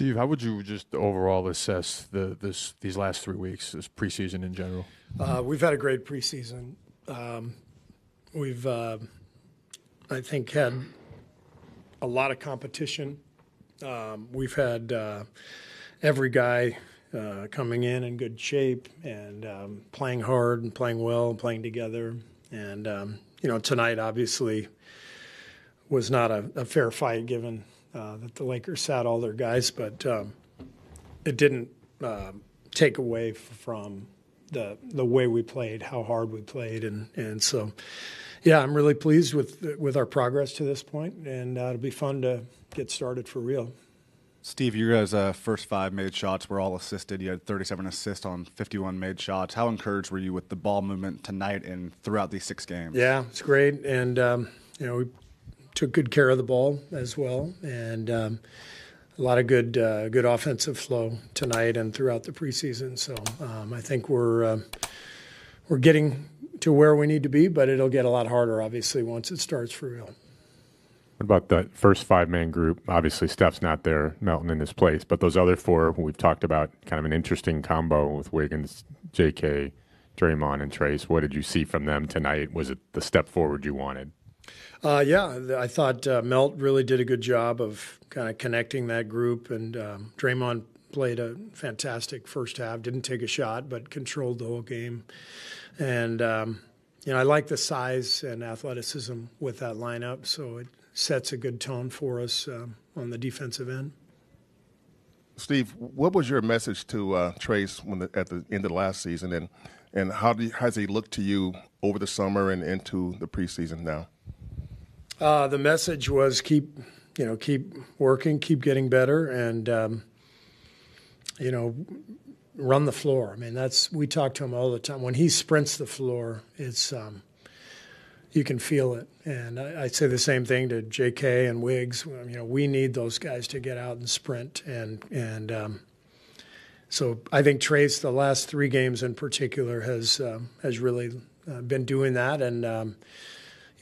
Steve, how would you just overall assess the this these last three weeks, this preseason in general? Uh, we've had a great preseason. Um, we've, uh, I think, had a lot of competition. Um, we've had uh, every guy uh, coming in in good shape and um, playing hard and playing well and playing together. And um, you know, tonight obviously was not a, a fair fight given uh, that the Lakers sat all their guys, but um, it didn't uh, take away from the the way we played, how hard we played, and and so yeah, I'm really pleased with with our progress to this point, and uh, it'll be fun to get started for real. Steve, your guys' uh, first five made shots were all assisted. You had 37 assists on 51 made shots. How encouraged were you with the ball movement tonight and throughout these six games? Yeah, it's great, and um, you know we took good care of the ball as well, and um, a lot of good uh, good offensive flow tonight and throughout the preseason. So um, I think we're uh, we're getting to where we need to be, but it'll get a lot harder, obviously, once it starts for real. What about the first five man group? Obviously, Steph's not there, Melton in his place, but those other four we've talked about, kind of an interesting combo with Wiggins, J.K., Draymond, and Trayce. What did you see from them tonight? Was it the step forward you wanted? Uh, yeah, I thought uh, Melt really did a good job of kind of connecting that group, and um, Draymond played a fantastic first half. Didn't take a shot, but controlled the whole game. And um, you know, I like the size and athleticism with that lineup, so it sets a good tone for us um, on the defensive end. Steve, what was your message to uh, Trayce when the, at the end of the last season, and and how do, has he looked to you over the summer and into the preseason now? Uh, the message was keep, you know, keep working, keep getting better, and um, you know, run the floor. I mean, that's we talk to him all the time. When he sprints the floor, it's um, you can feel it. And I, I, say the same thing to J.K. and Wiggs. You know, we need those guys to get out and sprint. And and um, so I think Trayce, the last three games in particular, has uh, has really uh, been doing that. And um,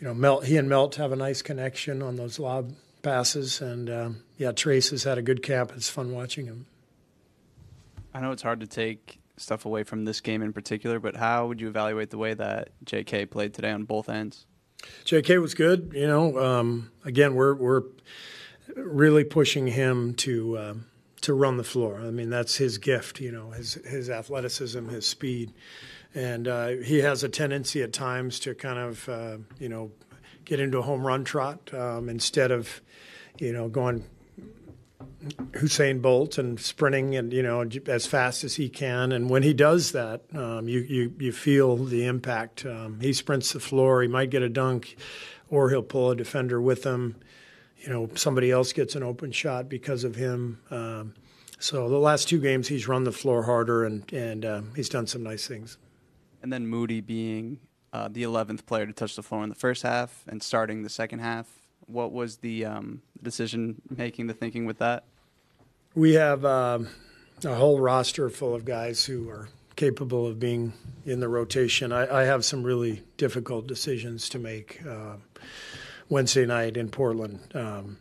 you know, Melt, he and Melt have a nice connection on those lob passes. And um, yeah, Trayce has had a good camp. It's fun watching him. I know it's hard to take stuff away from this game in particular, but how would you evaluate the way that J.K. played today on both ends? J.K. was good. You know, um, again, we're we're really pushing him to uh, to run the floor. I mean, that's his gift. You know, his his athleticism, his speed, and uh, he has a tendency at times to kind of uh, you know get into a home run trot um, instead of you know going Usain Bolt and sprinting and you know as fast as he can. And when he does that, um, you, you you feel the impact. Um, he sprints the floor. He might get a dunk, or he'll pull a defender with him. You know, somebody else gets an open shot because of him. Um, so the last two games, he's run the floor harder and and uh, he's done some nice things. And then Moody being uh, the 11th player to touch the floor in the first half and starting the second half what was the um, decision making, the thinking with that? We have um, a whole roster full of guys who are capable of being in the rotation. I, I have some really difficult decisions to make uh, Wednesday night in Portland. Um,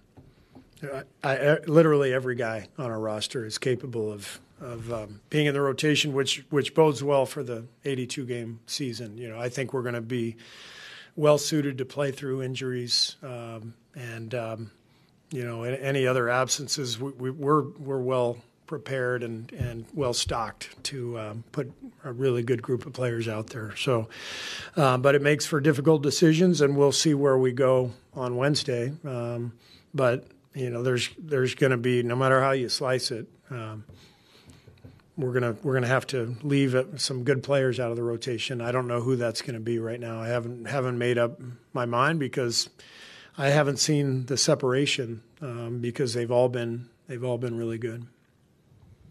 I, I, literally every guy on our roster is capable of of um, being in the rotation, which which bodes well for the 82 game season. You know, I think we're going to be well suited to play through injuries um, and um, you know any other absences. We, we, we're we're well prepared and, and well stocked to um, put a really good group of players out there. So, uh, but it makes for difficult decisions, and we'll see where we go on Wednesday. Um, but you know, there's there's going to be no matter how you slice it. Um, we're gonna we're gonna have to leave some good players out of the rotation. I don't know who that's going to be right now. I haven't haven't made up my mind because I haven't seen the separation um, because they've all been they've all been really good.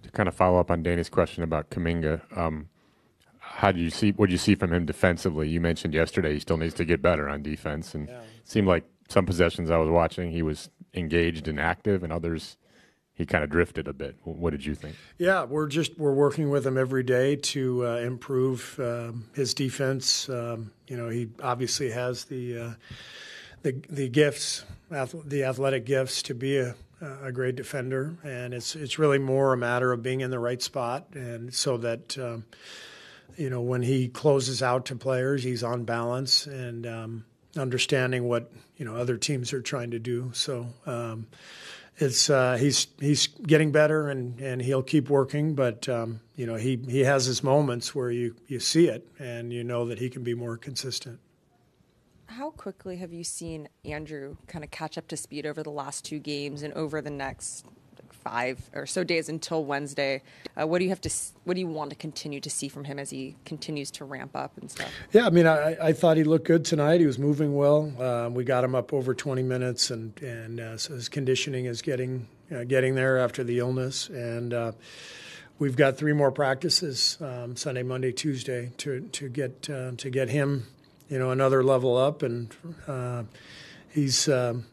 To kind of follow up on Danny's question about Kuminga, um, how do you see what do you see from him defensively? You mentioned yesterday he still needs to get better on defense, and yeah. it seemed like some possessions I was watching he was engaged and active, and others he kind of drifted a bit. What did you think? Yeah, we're just we're working with him every day to uh, improve uh, his defense. Um, you know, he obviously has the uh, the the gifts, the athletic gifts to be a, a great defender, and it's it's really more a matter of being in the right spot, and so that um, you know when he closes out to players, he's on balance and um, understanding what you know other teams are trying to do. So. Um, it's uh, he's he's getting better and, and he'll keep working, but um, you know he, he has his moments where you, you see it and you know that he can be more consistent. How quickly have you seen Andrew kind of catch up to speed over the last two games and over the next five or so days until Wednesday? Uh, what do you have to? What do you want to continue to see from him as he continues to ramp up and stuff? Yeah, I mean, I, I thought he looked good tonight. He was moving well. Um, we got him up over 20 minutes, and and uh, so his conditioning is getting uh, getting there after the illness, and uh, we've got three more practices um, Sunday, Monday, Tuesday to to get uh, to get him, you know, another level up, and uh, he's. Um,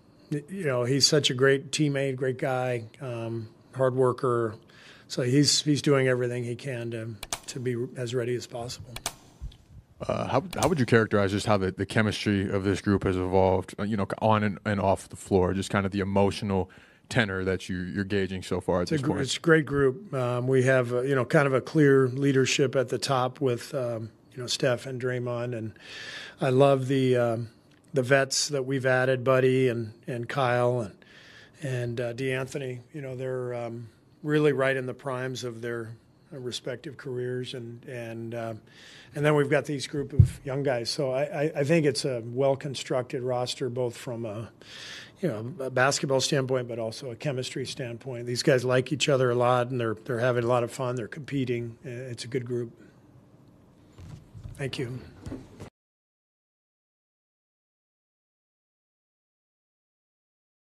you know, he's such a great teammate, great guy, um, hard worker. So he's he's doing everything he can to to be as ready as possible. Uh, how how would you characterize just how the, the chemistry of this group has evolved? uh, You know, on and, and off the floor, just kind of the emotional tenor that you you're gauging so far at It's this a, point. it's a great group. Um, we have, uh, you know, kind of a clear leadership at the top with, um, you know, Steph and Draymond, and I love the um, the vets that we've added, Buddy and and Kyle and and uh, De'Anthony. You know, they're um, really right in the primes of their respective careers, and and um, and then we've got these group of young guys. So I, I, I think it's a well constructed roster, both from a you know, a basketball standpoint, but also a chemistry standpoint. These guys like each other a lot, and they're they're having a lot of fun. They're competing. It's a good group. Thank you.